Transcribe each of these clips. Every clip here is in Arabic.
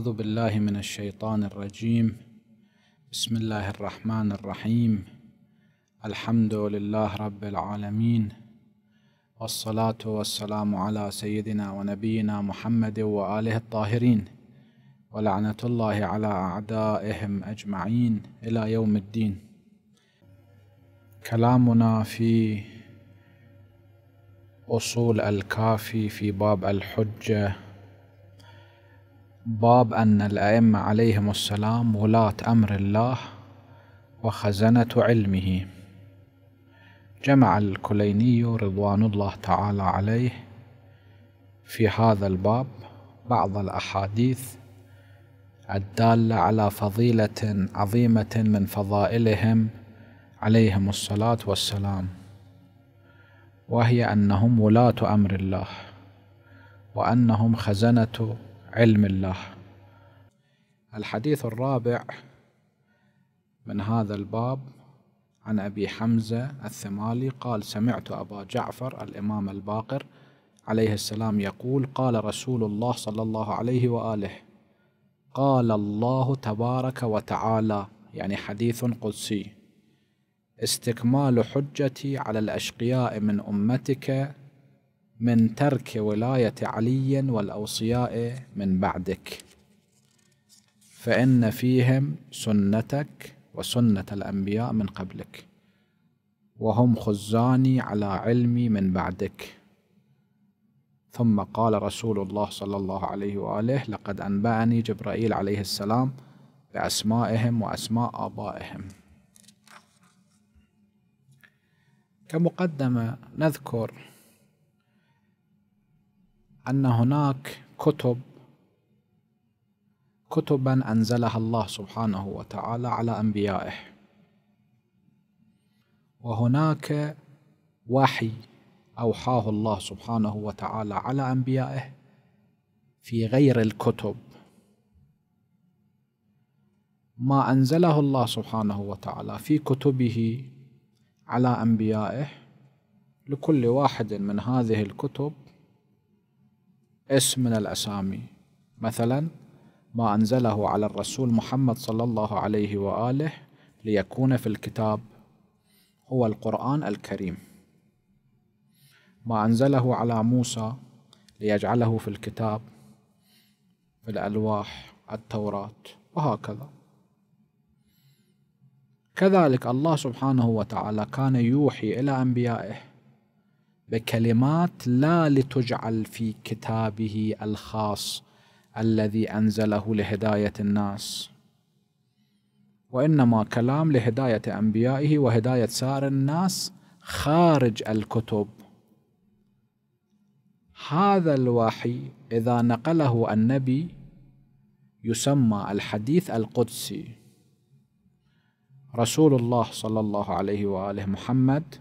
أعوذ بالله من الشيطان الرجيم. بسم الله الرحمن الرحيم. الحمد لله رب العالمين. والصلاة والسلام على سيدنا ونبينا محمد وآله الطاهرين. ولعنة الله على أعدائهم أجمعين إلى يوم الدين. كلامنا في أصول الكافي في باب الحجة. باب أن الأئمة عليهم السلام ولاة أمر الله وخزنة علمه. جمع الكليني رضوان الله تعالى عليه في هذا الباب بعض الأحاديث الدالة على فضيلة عظيمة من فضائلهم عليهم الصلاة والسلام وهي أنهم ولاة أمر الله وأنهم خزنة علم الله. الحديث الرابع من هذا الباب عن أبي حمزة الثمالي قال سمعت أبا جعفر الإمام الباقر عليه السلام يقول قال رسول الله صلى الله عليه وآله قال الله تبارك وتعالى يعني حديث قدسي استكمال حجتي على الأشقياء من أمتك من ترك ولاية علي والأوصياء من بعدك. فإن فيهم سنتك وسنة الأنبياء من قبلك وهم خزاني على علمي من بعدك. ثم قال رسول الله صلى الله عليه وآله لقد أنبأني جبرائيل عليه السلام بأسمائهم وأسماء آبائهم. كمقدمة نذكر أن هناك كتب كتبا أنزلها الله سبحانه وتعالى على أنبيائه. وهناك وحي أوحاه الله سبحانه وتعالى على أنبيائه في غير الكتب. ما أنزله الله سبحانه وتعالى في كتبه على أنبيائه لكل واحد من هذه الكتب اسم من الأسامي. مثلا ما أنزله على الرسول محمد صلى الله عليه وآله ليكون في الكتاب. هو القرآن الكريم. ما أنزله على موسى ليجعله في الكتاب في الألواح التوراة وهكذا. كذلك الله سبحانه وتعالى كان يوحي إلى أنبيائه. بكلمات لا لتجعل في كتابه الخاص الذي أنزله لهداية الناس. وإنما كلام لهداية أنبيائه وهداية سائر الناس خارج الكتب. هذا الوحي إذا نقله النبي يسمى الحديث القدسي. رسول الله صلى الله عليه وآله محمد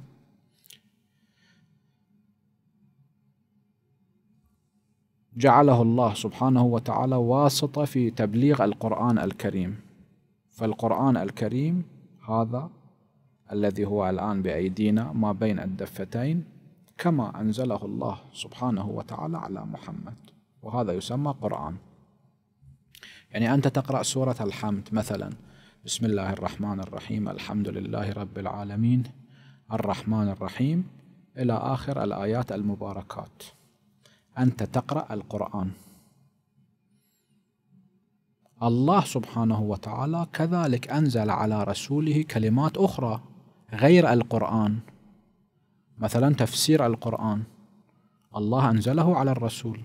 جعله الله سبحانه وتعالى واسطة في تبليغ القرآن الكريم. فالقرآن الكريم هذا الذي هو الآن بأيدينا ما بين الدفتين كما أنزله الله سبحانه وتعالى على محمد. وهذا يسمى قرآن. يعني أنت تقرأ سورة الحمد مثلا. بسم الله الرحمن الرحيم الحمد لله رب العالمين الرحمن الرحيم إلى آخر الآيات المباركات. أنت تقرأ القرآن. الله سبحانه وتعالى كذلك أنزل على رسوله كلمات أخرى غير القرآن. مثلا تفسير القرآن. الله أنزله على الرسول.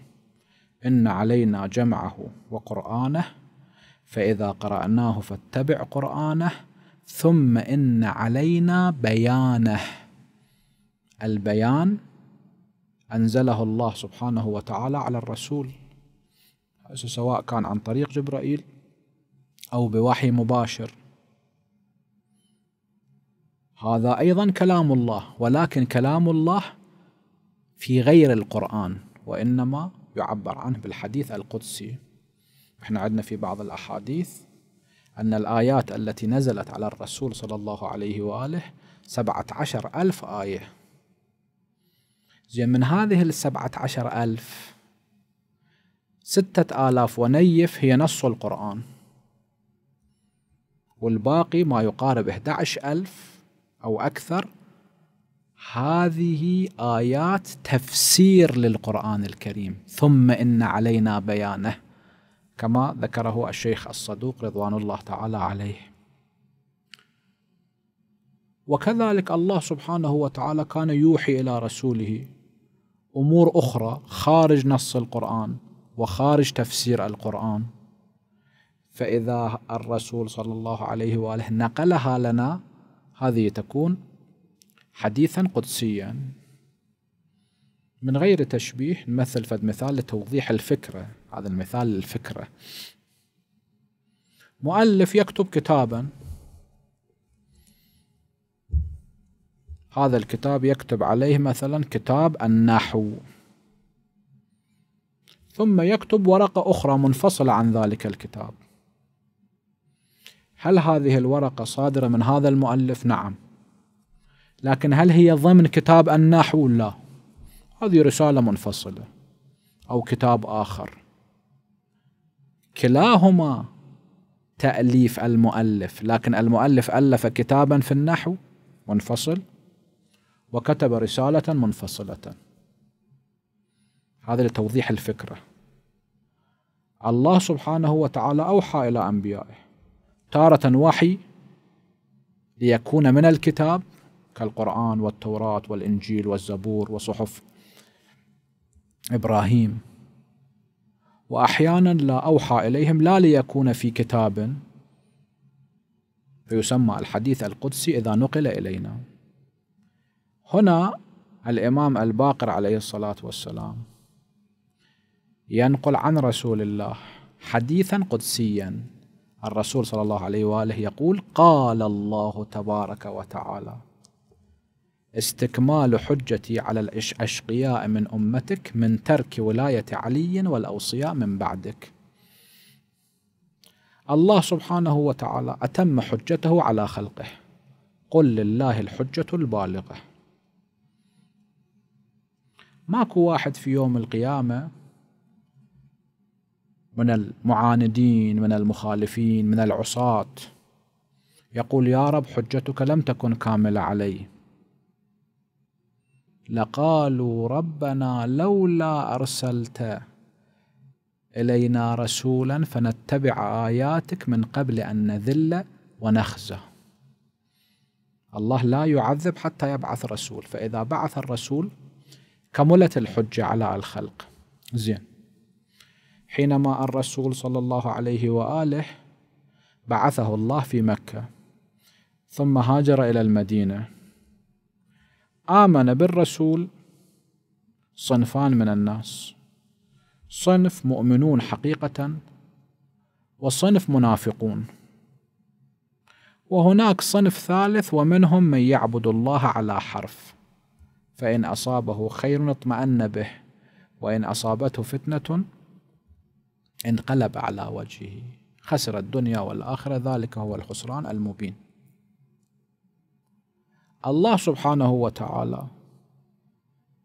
إن علينا جمعه وقرآنه فإذا قرأناه فاتبع قرآنه ثم إن علينا بيانه. البيان أنزله الله سبحانه وتعالى على الرسول سواء كان عن طريق جبرائيل أو بوحي مباشر. هذا أيضا كلام الله ولكن كلام الله في غير القرآن وإنما يعبر عنه بالحديث القدسي. إحنا عندنا في بعض الأحاديث أن الآيات التي نزلت على الرسول صلى الله عليه وآله سبعة عشر ألف آية. زين من هذه السبعة عشر ألف ستة آلاف ونيف هي نص القرآن. والباقي ما يقارب 11 ألف أو أكثر. هذه آيات تفسير للقرآن الكريم. ثم إن علينا بيانه كما ذكره الشيخ الصدوق رضوان الله تعالى عليه. وكذلك الله سبحانه وتعالى كان يوحي إلى رسوله أمور أخرى خارج نص القرآن وخارج تفسير القرآن. فإذا الرسول صلى الله عليه وآله نقلها لنا هذه تكون حديثا قدسيا. من غير تشبيه نمثل فد مثال لتوضيح الفكرة. هذا المثال للفكرة. مؤلف يكتب كتابا. هذا الكتاب يكتب عليه مثلا كتاب النحو. ثم يكتب ورقة أخرى منفصلة عن ذلك الكتاب. هل هذه الورقة صادرة من هذا المؤلف؟ نعم. لكن هل هي ضمن كتاب النحو؟ لا. هذه رسالة منفصلة أو كتاب آخر. كلاهما تأليف المؤلف لكن المؤلف ألف كتابا في النحو منفصل. وكتب رسالة منفصلة. هذا لتوضيح الفكرة. الله سبحانه وتعالى أوحى إلى أنبيائه. تارة وحي ليكون من الكتاب كالقرآن والتوراة والإنجيل والزبور وصحف إبراهيم. وأحيانا لا أوحى إليهم لا ليكون في كتاب. فيسمى الحديث القدسي إذا نقل إلينا. هنا الإمام الباقر عليه الصلاة والسلام ينقل عن رسول الله حديثا قدسيا. الرسول صلى الله عليه وآله يقول قال الله تبارك وتعالى استكمال حجتي على الأشقياء من أمتك من ترك ولاية علي والأوصياء من بعدك. الله سبحانه وتعالى أتم حجته على خلقه. قل لله الحجة البالغة. ماكو واحد في يوم القيامة من المعاندين من المخالفين من العصاة يقول يا رب حجتك لم تكن كاملة علي. لقالوا ربنا لولا أرسلت إلينا رسولا فنتبع آياتك من قبل أن نذل ونخزى. الله لا يعذب حتى يبعث رسول فإذا بعث الرسول كملت الحجة على الخلق. زين. حينما الرسول صلى الله عليه وآله بعثه الله في مكة ثم هاجر إلى المدينة آمن بالرسول صنفان من الناس. صنف مؤمنون حقيقة وصنف منافقون. وهناك صنف ثالث ومنهم من يعبد الله على حرف. فإن أصابه خير اطمأن به وإن أصابته فتنة انقلب على وجهه. خسر الدنيا والآخرة ذلك هو الخسران المبين. الله سبحانه وتعالى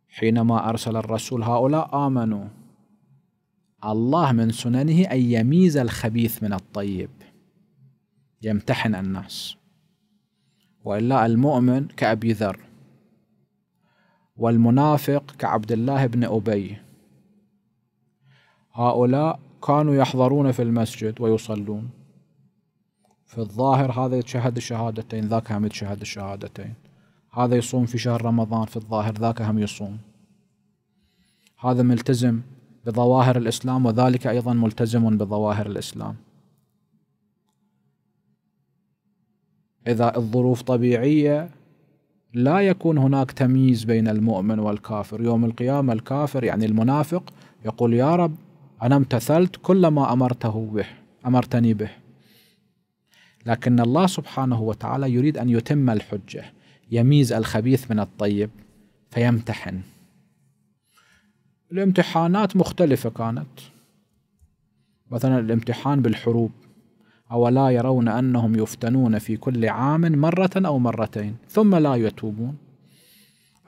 حينما أرسل الرسول هؤلاء آمنوا. الله من سننه أن يميز الخبيث من الطيب يمتحن الناس. وإلا المؤمن كأبي ذر والمنافق كعبد الله بن أبي. هؤلاء كانوا يحضرون في المسجد ويصلون. في الظاهر هذا يتشهد الشهادتين ذاك هم يتشهد الشهادتين. هذا يصوم في شهر رمضان في الظاهر ذاك هم يصوم. هذا ملتزم بظواهر الإسلام وذلك أيضا ملتزم بظواهر الإسلام. إذا الظروف طبيعية لا يكون هناك تمييز بين المؤمن والكافر. يوم القيامة الكافر يعني المنافق يقول يا رب أنا امتثلت كل ما أمرته به أمرتني به. لكن الله سبحانه وتعالى يريد أن يتم الحجة يميز الخبيث من الطيب فيمتحن. الامتحانات مختلفة كانت. مثلا الامتحان بالحروب. أولا يرون أنهم يفتنون في كل عام مرة أو مرتين ثم لا يتوبون.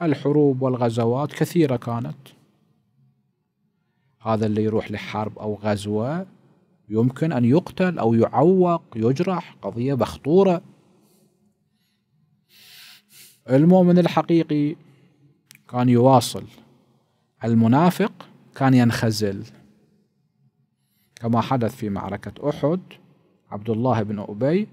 الحروب والغزوات كثيرة كانت. هذا اللي يروح لحرب أو غزوة يمكن أن يقتل أو يعوق يجرح قضية بخطورة. المؤمن الحقيقي كان يواصل المنافق كان ينخزل. كما حدث في معركة أحد عبد الله بن أبي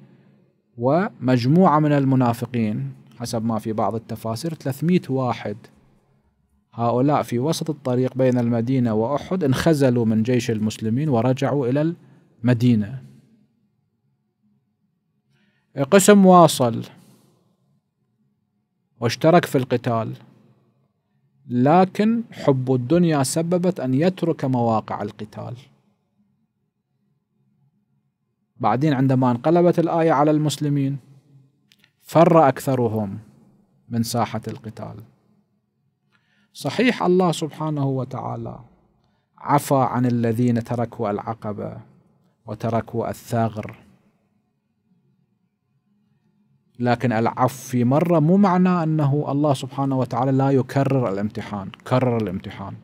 ومجموعة من المنافقين حسب ما في بعض التفاسير 300 واحد. هؤلاء في وسط الطريق بين المدينة وأحد انخزلوا من جيش المسلمين ورجعوا إلى المدينة. قسم واصل واشترك في القتال لكن حب الدنيا سببت أن يترك مواقع القتال. بعدين عندما انقلبت الآية على المسلمين فر أكثرهم من ساحة القتال. صحيح الله سبحانه وتعالى عفى عن الذين تركوا العقبة وتركوا الثغر. لكن العفو في مرة مو معناه أنه الله سبحانه وتعالى لا يكرر الامتحان كرر الامتحان.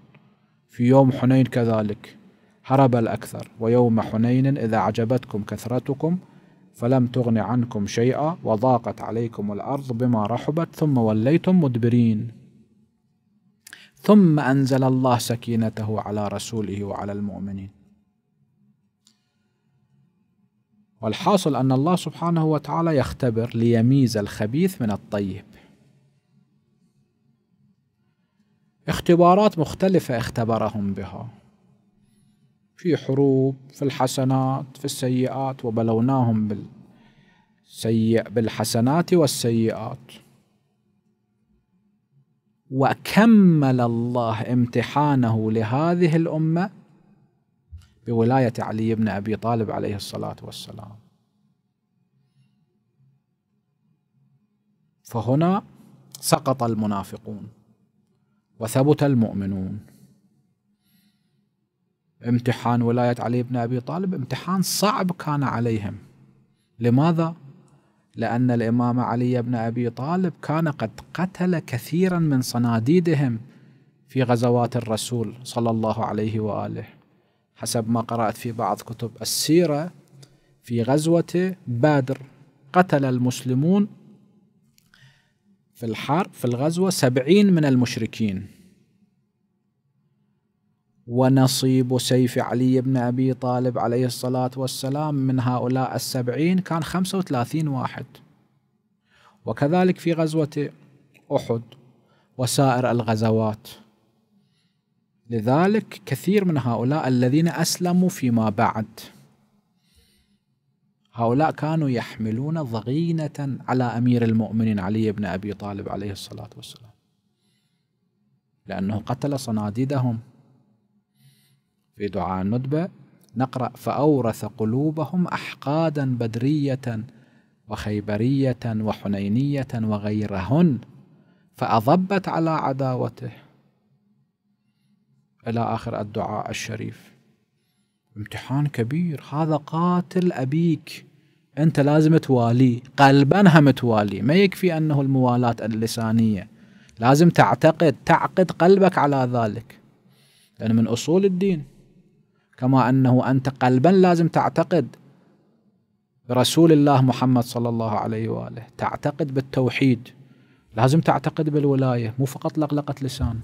في يوم حنين كذلك. هرب الأكثر. ويوم حنين إذا عجبتكم كثرتكم فلم تغن عنكم شيئا وضاقت عليكم الأرض بما رحبت ثم وليتم مدبرين. ثم أنزل الله سكينته على رسوله وعلى المؤمنين. والحاصل أن الله سبحانه وتعالى يختبر ليميز الخبيث من الطيب. اختبارات مختلفة اختبرهم بها. في حروب في الحسنات في السيئات وبلوناهم بالسيء بالحسنات والسيئات. وكمل الله امتحانه لهذه الأمة بولاية علي بن أبي طالب عليه الصلاة والسلام. فهنا سقط المنافقون وثبت المؤمنون. امتحان ولاية علي بن أبي طالب امتحان صعب كان عليهم. لماذا؟ لأن الإمام علي بن أبي طالب كان قد قتل كثيرا من صناديدهم في غزوات الرسول صلى الله عليه وآله. حسب ما قرأت في بعض كتب السيرة في غزوة بدر قتل المسلمون في الحرب في الغزوة سبعين من المشركين. ونصيب سيف علي بن أبي طالب عليه الصلاة والسلام من هؤلاء السبعين كان خمسة وثلاثين واحد. وكذلك في غزوة أحد وسائر الغزوات. لذلك كثير من هؤلاء الذين أسلموا فيما بعد. هؤلاء كانوا يحملون ضغينة على أمير المؤمنين علي بن أبي طالب عليه الصلاة والسلام. لأنه قتل صناديدهم. في دعاء الندبة نقرأ فأورث قلوبهم أحقادا بدرية وخيبرية وحنينية وغيرهن فأضبت على عداوته. إلى آخر الدعاء الشريف. امتحان كبير. هذا قاتل أبيك. أنت لازم تواليه قلبا هم تواليه ما يكفي أنه الموالاة اللسانية. لازم تعتقد تعقد قلبك على ذلك. لأن من أصول الدين كما أنه أنت قلبا لازم تعتقد برسول الله محمد صلى الله عليه وآله. تعتقد بالتوحيد لازم تعتقد بالولاية مو فقط لغلقة لسان.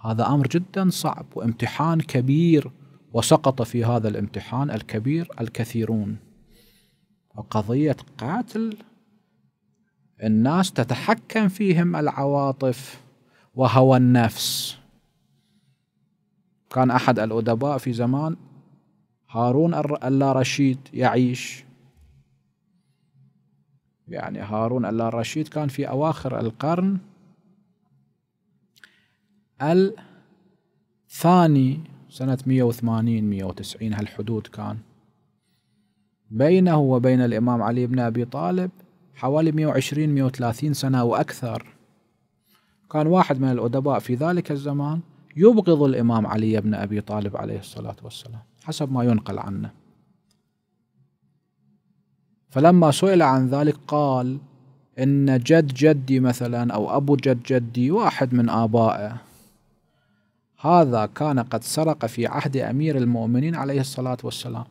هذا أمر جدا صعب وامتحان كبير وسقط في هذا الامتحان الكبير الكثيرون. وقضية قاتل الناس تتحكم فيهم العواطف وهوى النفس. كان أحد الأدباء في زمان هارون اللا رشيد يعيش. يعني هارون اللا رشيد كان في أواخر القرن الثاني سنة 180 190 هالحدود كان. بينه وبين الإمام علي بن أبي طالب حوالي 120 130 سنة وأكثر. كان واحد من الأدباء في ذلك الزمان. يبغض الإمام علي بن أبي طالب عليه الصلاة والسلام حسب ما ينقل عنه. فلما سئل عن ذلك قال إن جد جدي مثلا أو أبو جد جدي واحد من آبائه. هذا كان قد سرق في عهد أمير المؤمنين عليه الصلاة والسلام.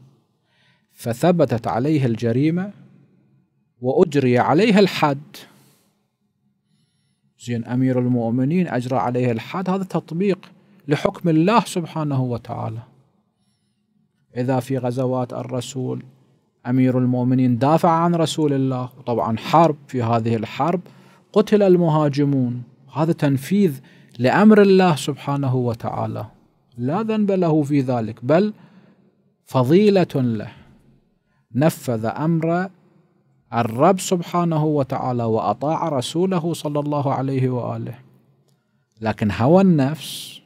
فثبتت عليه الجريمة وأجري عليه الحد. زين أمير المؤمنين أجرى عليه الحد هذا تطبيق لحكم الله سبحانه وتعالى. إذا في غزوات الرسول أمير المؤمنين دافع عن رسول الله. طبعا حرب في هذه الحرب قتل المهاجمون. هذا تنفيذ لأمر الله سبحانه وتعالى. لا ذنب له في ذلك بل فضيلة له. نفذ أمر الرب سبحانه وتعالى وأطاع رسوله صلى الله عليه وآله. لكن هوى النفس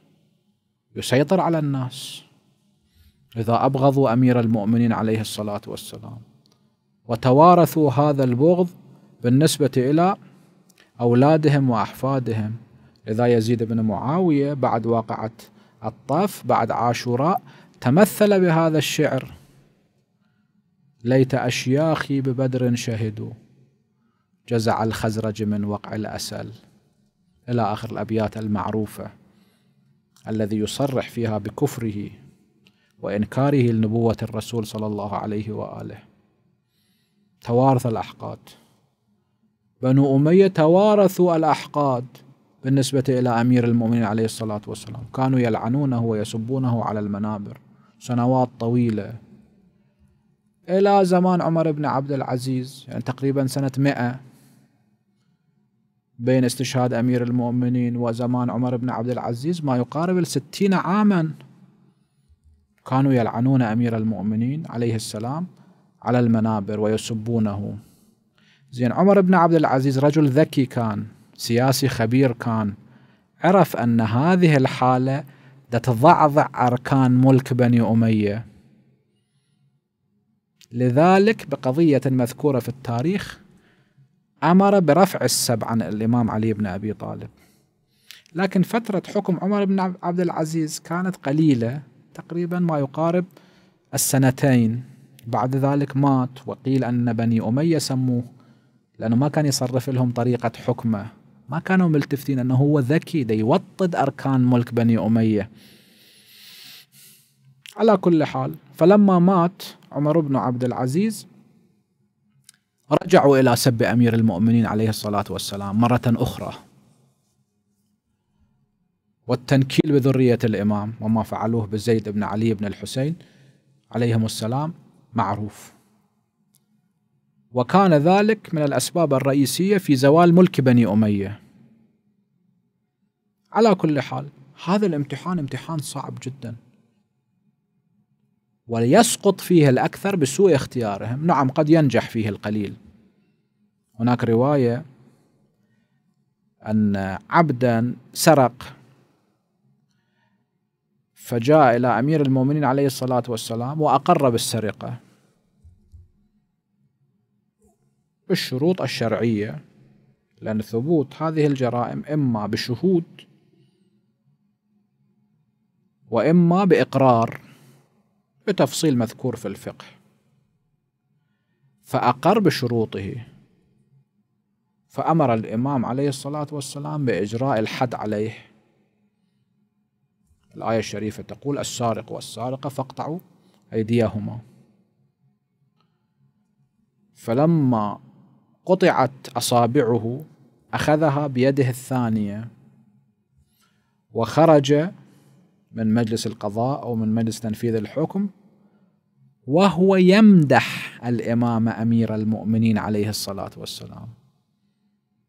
يسيطر على الناس إذا أبغضوا أمير المؤمنين عليه الصلاة والسلام وتوارثوا هذا البغض بالنسبة إلى أولادهم وأحفادهم. إذا يزيد بن معاوية بعد واقعة الطف بعد عاشوراء تمثل بهذا الشعر ليت أشياخي ببدر شهدوا. جزع الخزرج من وقع الأسل. إلى آخر الأبيات المعروفة. الذي يصرح فيها بكفره وإنكاره لنبوة الرسول صلى الله عليه وآله. توارث الأحقاد. بنو أمية توارثوا الأحقاد بالنسبة إلى أمير المؤمنين عليه الصلاة والسلام. كانوا يلعنونه ويسبونه على المنابر. سنوات طويلة. إلى زمان عمر بن عبد العزيز يعني تقريبا سنة مئة بين استشهاد أمير المؤمنين وزمان عمر بن عبد العزيز ما يقارب الستين عاما كانوا يلعنون أمير المؤمنين عليه السلام على المنابر ويسبونه. زين عمر بن عبد العزيز رجل ذكي كان سياسي خبير كان عرف أن هذه الحالة تضعضع أركان ملك بني أمية. لذلك بقضية مذكورة في التاريخ أمر برفع السب عن الإمام علي بن أبي طالب. لكن فترة حكم عمر بن عبد العزيز كانت قليلة تقريبا ما يقارب السنتين. بعد ذلك مات وقيل أن بني أمية سموه لأنه ما كان يصرف لهم طريقة حكمه. ما كانوا ملتفتين أنه هو ذكي دا يوطد أركان ملك بني أمية. على كل حال فلما مات عمر بن عبد العزيز رجعوا إلى سب أمير المؤمنين عليه الصلاة والسلام مرة أخرى. والتنكيل بذرية الإمام وما فعلوه بزيد بن علي بن الحسين عليهم السلام معروف. وكان ذلك من الأسباب الرئيسية في زوال ملك بني أمية. على كل حال هذا الامتحان امتحان صعب جدا. وليسقط فيه الأكثر بسوء اختيارهم. نعم قد ينجح فيه القليل. هناك رواية أن عبدا سرق فجاء إلى أمير المؤمنين عليه الصلاة والسلام وأقر بالسرقة. بالشروط الشرعية لأن ثبوت هذه الجرائم إما بشهود وإما بإقرار بتفصيل مذكور في الفقه. فأقر بشروطه فأمر الإمام عليه الصلاة والسلام بإجراء الحد عليه. الآية الشريفة تقول السارق والسارقة فاقطعوا أيديهما. فلما قطعت أصابعه أخذها بيده الثانية وخرج من مجلس القضاء أو من مجلس تنفيذ الحكم وهو يمدح الإمام أمير المؤمنين عليه الصلاة والسلام.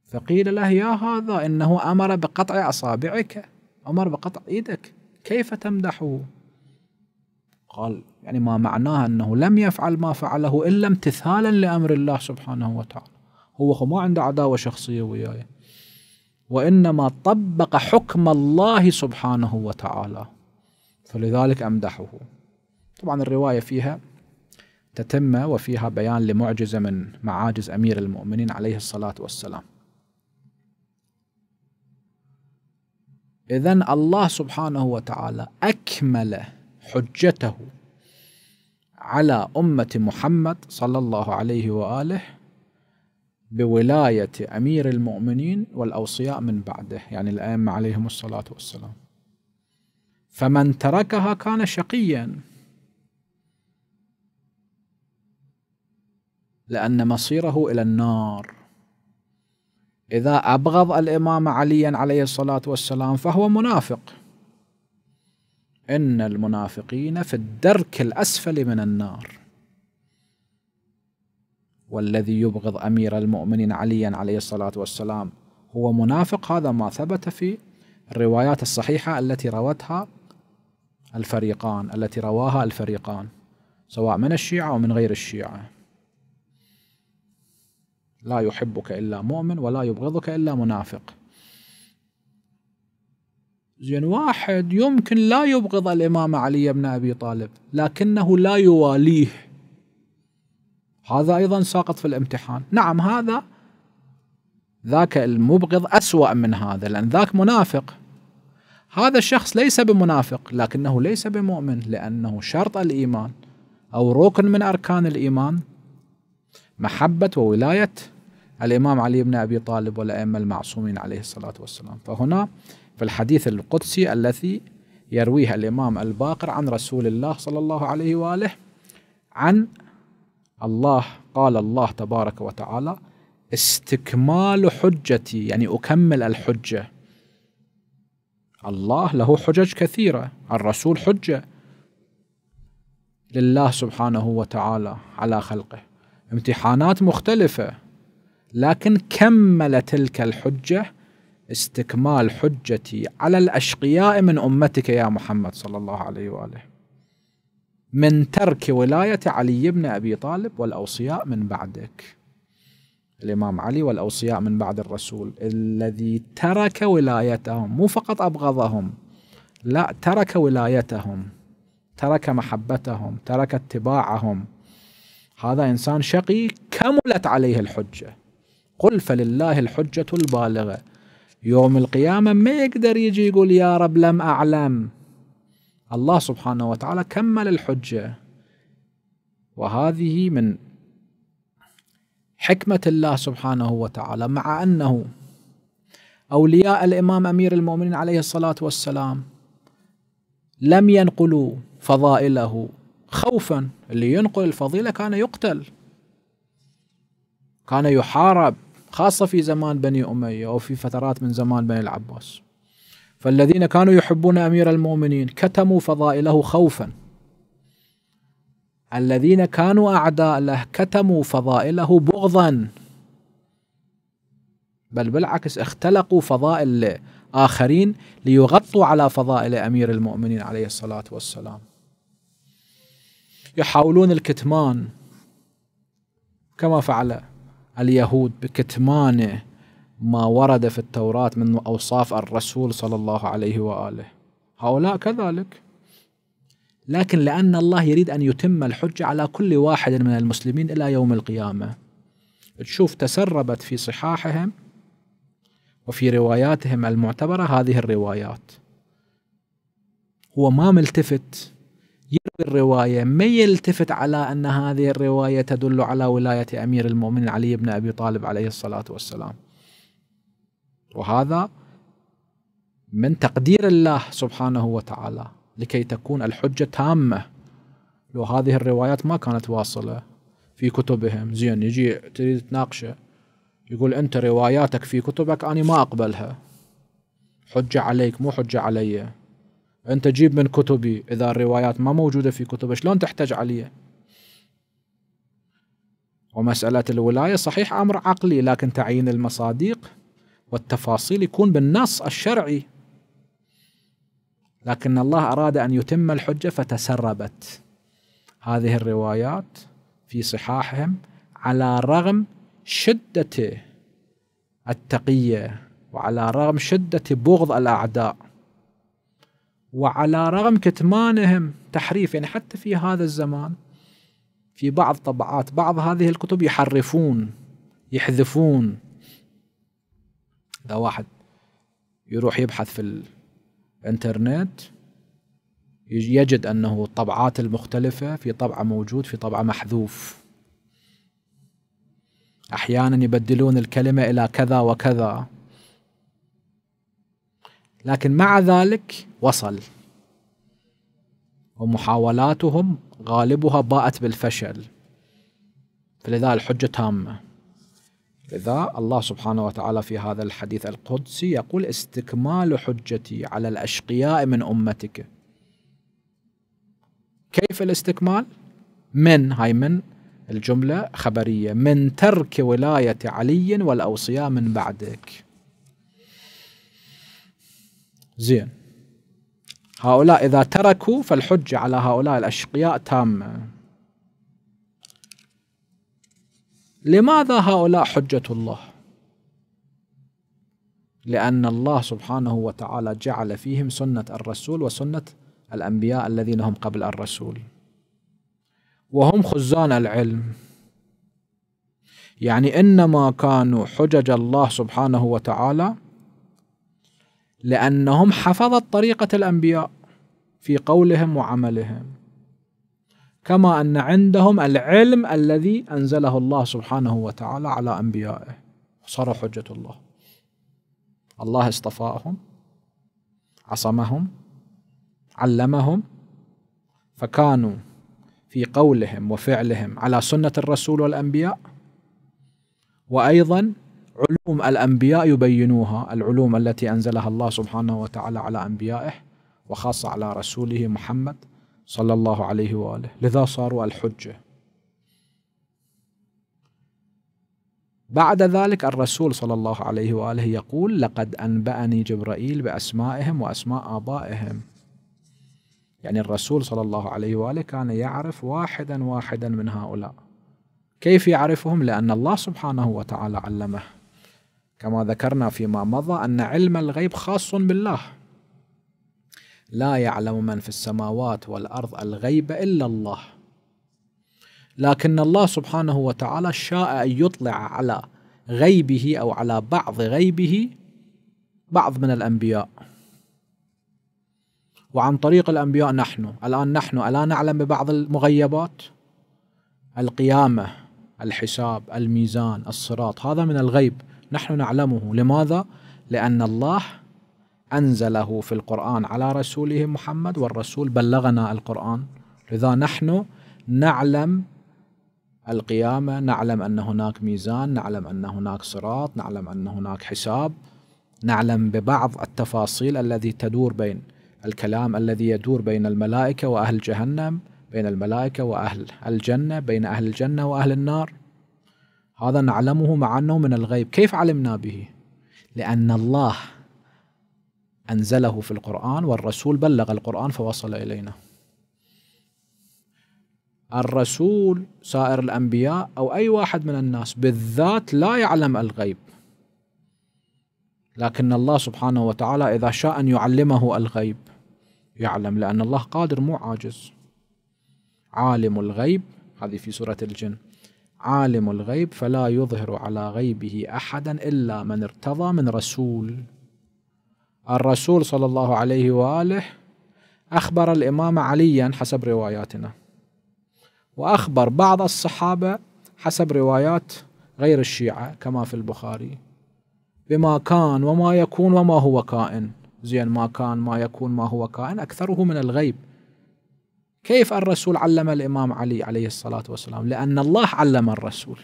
فقيل له يا هذا إنه أمر بقطع أصابعك أمر بقطع إيدك كيف تمدحه؟ قال يعني ما معناه أنه لم يفعل ما فعله إلا امتثالا لأمر الله سبحانه وتعالى. هو ما عنده عداوة شخصية وياي. وإنما طبق حكم الله سبحانه وتعالى. فلذلك أمدحه. طبعا الرواية فيها تتمة وفيها بيان لمعجزة من معاجز أمير المؤمنين عليه الصلاة والسلام. إذا الله سبحانه وتعالى أكمل حجته على أمة محمد صلى الله عليه وآله بولاية أمير المؤمنين والأوصياء من بعده يعني الأئمة عليهم الصلاة والسلام. فمن تركها كان شقيا. لأن مصيره إلى النار. إذا أبغض الإمام عليا عليه الصلاة والسلام فهو منافق. إن المنافقين في الدرك الأسفل من النار. والذي يبغض أمير المؤمنين عليا عليه الصلاة والسلام هو منافق هذا ما ثبت في الروايات الصحيحة التي روتها الفريقان التي رواها الفريقان سواء من الشيعة أو من غير الشيعة. لا يحبك إلا مؤمن ولا يبغضك إلا منافق. زين واحد يمكن لا يبغض الإمام علي بن أبي طالب لكنه لا يواليه. هذا أيضا ساقط في الامتحان. نعم هذا ذاك المبغض أسوأ من هذا لأن ذاك منافق. هذا الشخص ليس بمنافق لكنه ليس بمؤمن لأنه شرط الإيمان أو ركن من أركان الإيمان محبة وولاية الإمام علي بن أبي طالب والأئمة المعصومين عليه الصلاة والسلام. فهنا في الحديث القدسي الذي يرويه الإمام الباقر عن رسول الله صلى الله عليه وآله عن الله قال الله تبارك وتعالى استكمال حجتي يعني أكمل الحجة. الله له حجج كثيرة الرسول حجة لله سبحانه وتعالى على خلقه. امتحانات مختلفة لكن كمل تلك الحجة استكمال حجتي على الأشقياء من أمتك يا محمد صلى الله عليه وآله. من ترك ولاية علي بن أبي طالب والأوصياء من بعدك. الإمام علي والأوصياء من بعد الرسول. الذي ترك ولايتهم مو فقط أبغضهم لا ترك ولايتهم ترك محبتهم ترك اتباعهم هذا إنسان شقي كملت عليه الحجة. قل فلله الحجة البالغة. يوم القيامة ما يقدر يجي يقول يا رب لم أعلم. الله سبحانه وتعالى كمل الحجة. وهذه من حكمة الله سبحانه وتعالى مع أنه أولياء الإمام أمير المؤمنين عليه الصلاة والسلام لم ينقلوا فضائله خوفا اللي ينقل الفضيلة كان يقتل كان يحارب خاصة في زمان بني أمية أو في فترات من زمان بني العباس. فالذين كانوا يحبون أمير المؤمنين كتموا فضائله خوفا. الذين كانوا أعداء له كتموا فضائله بغضا. بل بالعكس اختلقوا فضائل آخرين ليغطوا على فضائل أمير المؤمنين عليه الصلاة والسلام. يحاولون الكتمان كما فعل اليهود بكتمان ما ورد في التوراة من أوصاف الرسول صلى الله عليه وآله. هؤلاء كذلك. لكن لأن الله يريد أن يتم الحجة على كل واحد من المسلمين إلى يوم القيامة. تشوف تسربت في صحاحهم وفي رواياتهم المعتبرة هذه الروايات. هو ما ملتفت الرواية ما يلتفت على أن هذه الرواية تدل على ولاية أمير المؤمنين علي بن أبي طالب عليه الصلاة والسلام. وهذا من تقدير الله سبحانه وتعالى لكي تكون الحجة تامة. لو هذه الروايات ما كانت واصلة في كتبهم زين يجي تريد تناقشه يقول أنت رواياتك في كتبك أنا ما أقبلها. حجة عليك مو حجة علي. أنت جيب من كتبي إذا الروايات ما موجودة في كتبك شلون تحتج علي ومسألة الولاية صحيح أمر عقلي لكن تعيين المصاديق والتفاصيل يكون بالنص الشرعي. لكن الله أراد أن يتم الحجة فتسربت. هذه الروايات في صحاحهم على رغم شدة التقية وعلى رغم شدة بغض الأعداء. وعلى رغم كتمانهم تحريف يعني حتى في هذا الزمان في بعض طبعات بعض هذه الكتب يحرفون يحذفون. إذا واحد يروح يبحث في الإنترنت يجد أنه الطبعات المختلفة في طبعة موجود في طبعة محذوف. أحيانا يبدلون الكلمة إلى كذا وكذا. لكن مع ذلك وصل. ومحاولاتهم غالبها باءت بالفشل. فلذا الحجة تامة. لذا الله سبحانه وتعالى في هذا الحديث القدسي يقول استكمال حجتي على الأشقياء من أمتك. كيف الاستكمال؟ من هاي من الجملة خبرية. من ترك ولاية علي والأوصياء من بعدك. زين. هؤلاء إذا تركوا فالحجة على هؤلاء الأشقياء تامة. لماذا هؤلاء حجة الله؟ لأن الله سبحانه وتعالى جعل فيهم سنة الرسول وسنة الأنبياء الذين هم قبل الرسول. وهم خزان العلم. يعني إنما كانوا حجج الله سبحانه وتعالى لأنهم حفظت طريقة الأنبياء في قولهم وعملهم. كما أن عندهم العلم الذي أنزله الله سبحانه وتعالى على أنبيائه. صاروا حجة الله. الله اصطفاهم عصمهم علمهم فكانوا في قولهم وفعلهم على سنة الرسول والأنبياء. وأيضا علوم الأنبياء يبينوها العلوم التي أنزلها الله سبحانه وتعالى على أنبيائه وخاصة على رسوله محمد صلى الله عليه وآله. لذا صاروا الحجة. بعد ذلك الرسول صلى الله عليه وآله يقول لقد أنبأني جبرائيل بأسمائهم وأسماء آبائهم. يعني الرسول صلى الله عليه وآله كان يعرف واحدا واحدا من هؤلاء. كيف يعرفهم؟ لأن الله سبحانه وتعالى علمه. كما ذكرنا فيما مضى أن علم الغيب خاص بالله. لا يعلم من في السماوات والأرض الغيب إلا الله. لكن الله سبحانه وتعالى شاء أن يطلع على غيبه أو على بعض غيبه بعض من الأنبياء. وعن طريق الأنبياء نحن. الآن نحن ألا نعلم ببعض المغيبات؟ القيامة الحساب الميزان الصراط هذا من الغيب. نحن نعلمه. لماذا؟ لأن الله أنزله في القرآن على رسوله محمد والرسول بلغنا القرآن. لذا نحن نعلم القيامة نعلم أن هناك ميزان نعلم أن هناك صراط نعلم أن هناك حساب. نعلم ببعض التفاصيل التي تدور بين الكلام الذي يدور بين الملائكة وأهل جهنم بين الملائكة وأهل الجنة بين أهل الجنة وأهل النار. هذا نعلمه مع أنه من الغيب. كيف علمنا به؟ لأن الله أنزله في القرآن والرسول بلغ القرآن فوصل إلينا. الرسول سائر الأنبياء أو أي واحد من الناس بالذات لا يعلم الغيب. لكن الله سبحانه وتعالى إذا شاء أن يعلمه الغيب يعلم لأن الله قادر مو عاجز. عالم الغيب هذه في سورة الجن. عالم الغيب فلا يظهر على غيبه أحدا إلا من ارتضى من رسول. الرسول صلى الله عليه وآله أخبر الإمام عليا حسب رواياتنا وأخبر بعض الصحابة حسب روايات غير الشيعة كما في البخاري بما كان وما يكون وما هو كائن. زين ما كان ما يكون ما هو كائن أكثره من الغيب. كيف الرسول علم الإمام علي عليه الصلاة والسلام؟ لأن الله علم الرسول.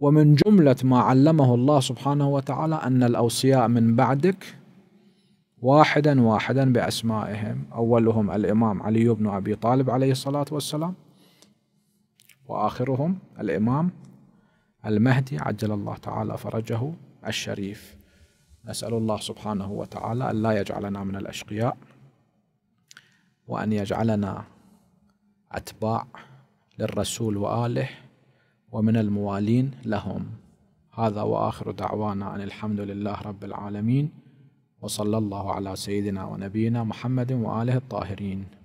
ومن جملة ما علمه الله سبحانه وتعالى أن الأوصياء من بعدك واحدا واحدا بأسمائهم أولهم الإمام علي بن أبي طالب عليه الصلاة والسلام وآخرهم الإمام المهدي عجل الله تعالى فرجه الشريف. نسأل الله سبحانه وتعالى أن لا يجعلنا من الأشقياء وأن يجعلنا أتباع للرسول وآله ومن الموالين لهم. هذا وآخر دعوانا أن الحمد لله رب العالمين وصلى الله على سيدنا ونبينا محمد وآله الطاهرين.